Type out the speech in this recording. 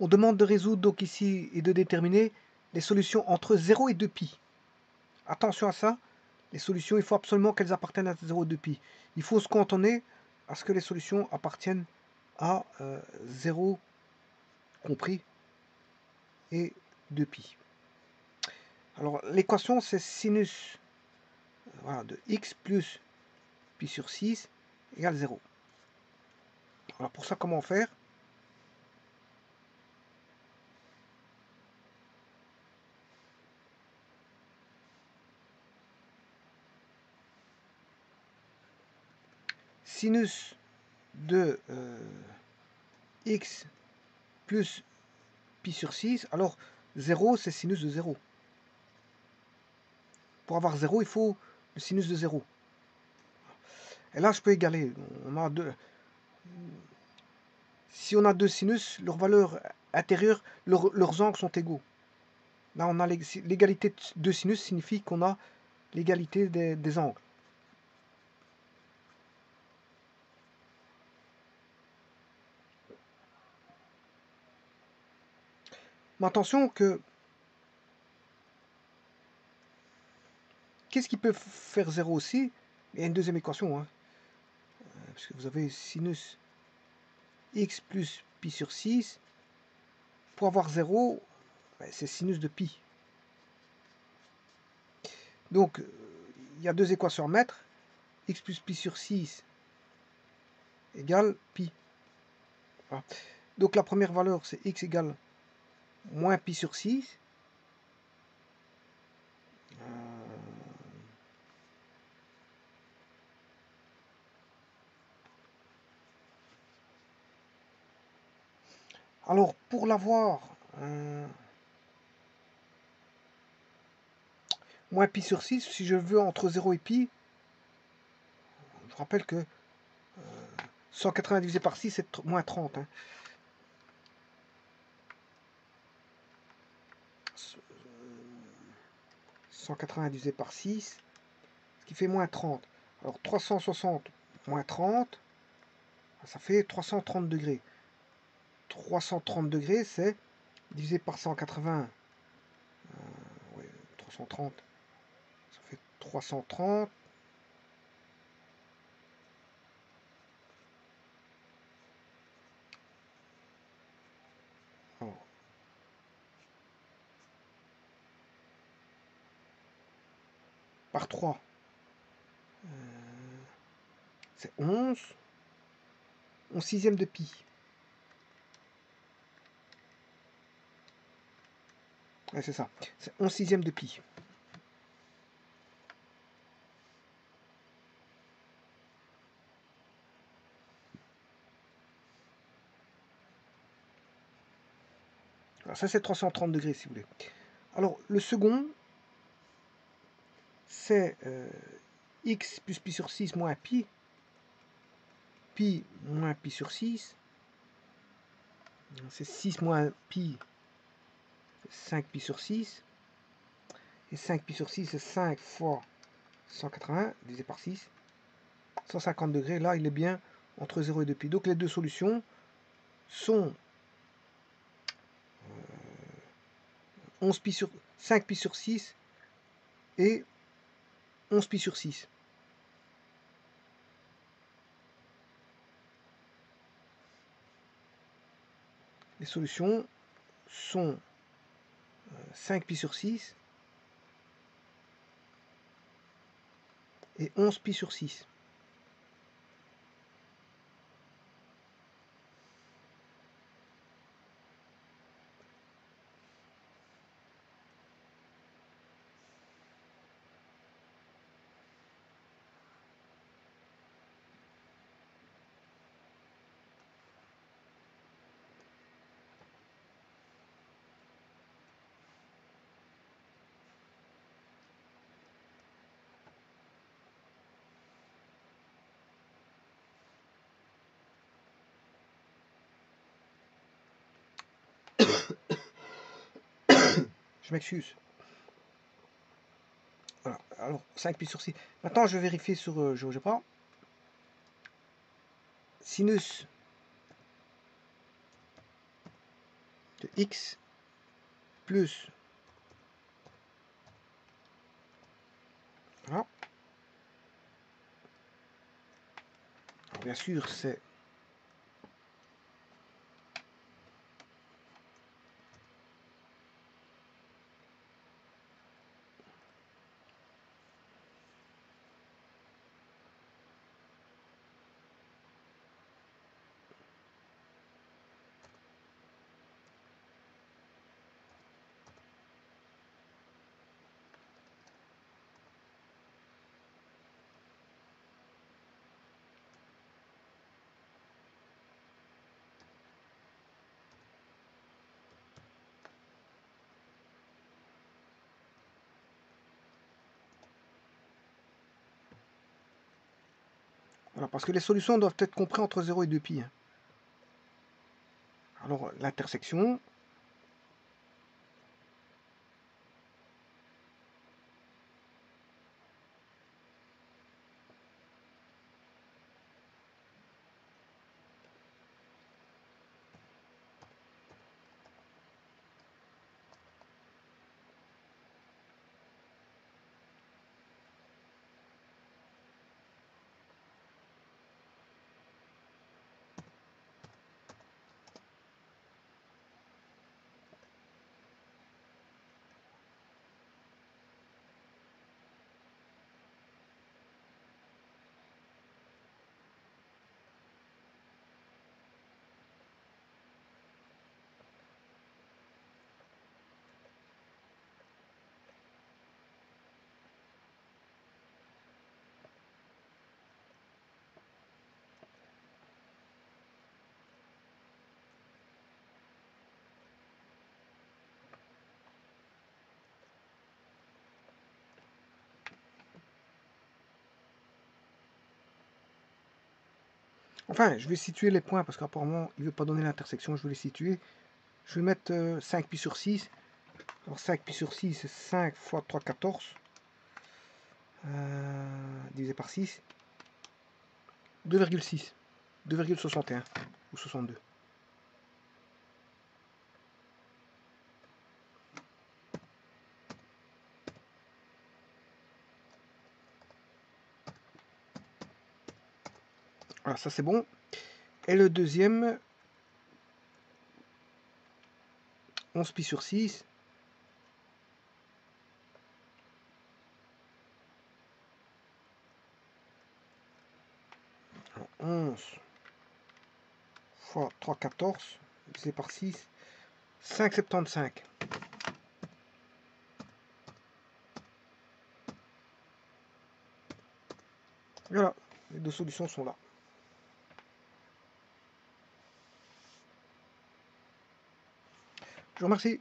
on demande de résoudre donc ici et de déterminer les solutions entre 0 et 2pi. Attention à ça, les solutions, il faut absolument qu'elles appartiennent à 0 et 2pi. Il faut se cantonner à ce que les solutions appartiennent à 0 euh, compris et 2pi. Alors l'équation c'est sinus de x plus pi sur 6 égale 0. Alors pour ça comment faire? Sinus de euh, x plus pi sur 6, alors 0 c'est sinus de 0. Pour avoir 0, il faut le sinus de 0. Et là, je peux égaler. On a deux. Si on a deux sinus, leurs valeurs intérieures, leurs angles sont égaux. Là, on a l'égalité de sinus signifie qu'on a l'égalité des angles. Mais attention que... Qu'est-ce qui peut faire 0 aussi? Il y a une deuxième équation. Hein. Euh, parce que vous avez sinus x plus pi sur 6. Pour avoir 0, ben, c'est sinus de pi. Donc, il y a deux équations à mettre. x plus pi sur 6 égale pi. Donc la première valeur, c'est x égale moins pi sur 6. Euh. Alors, pour l'avoir, euh, moins pi sur 6, si je veux entre 0 et pi, je rappelle que 180 euh, divisé par 6, c'est moins 30. 180 divisé par 6, ce qui fait moins 30. Alors 360 moins 30, ça fait 330 degrés. 330 degrés, c'est divisé par 180. 330, euh, ça fait 330. Par 3. Euh, c'est 11. 11 sixième de pi. Ouais, c'est ça. C'est 11 sixième de pi. Alors ça c'est 330 degrés si vous voulez. Alors le second, c'est euh, x plus pi sur 6 moins pi, pi moins pi sur 6, c'est 6 moins pi, 5 pi sur 6, et 5 pi sur 6 c'est 5 fois 180 divisé par 6, 150 degrés, là il est bien entre 0 et 2 pi. Donc les deux solutions sont 11 euh, pi sur 5 pi sur 6 et 11 pi sur 6. Les solutions sont 5 pi sur 6 et 11 pi sur 6. Je m'excuse. Voilà. Alors, 5 pi sur 6. Maintenant, je vais vérifier sur euh, GeoGebra. Sinus x plus voilà. bien sûr, c'est Parce que les solutions doivent être comprises entre 0 et 2 pi. Hein. Alors, l'intersection, Enfin, je vais situer les points parce qu'apparemment, il ne veut pas donner l'intersection. Je vais les situer. Je vais mettre 5 euh, pi sur 6. Alors 5 pi sur 6, c'est 5 fois 3, 14. Euh, divisé par 6. 2,6. 2,61 ou 62. Voilà, ça c'est bon. Et le deuxième, 11 pi sur 6. Alors, 11 fois 3, 14, divisé par 6, 5,75. Voilà, les deux solutions sont là. Je vous remercie.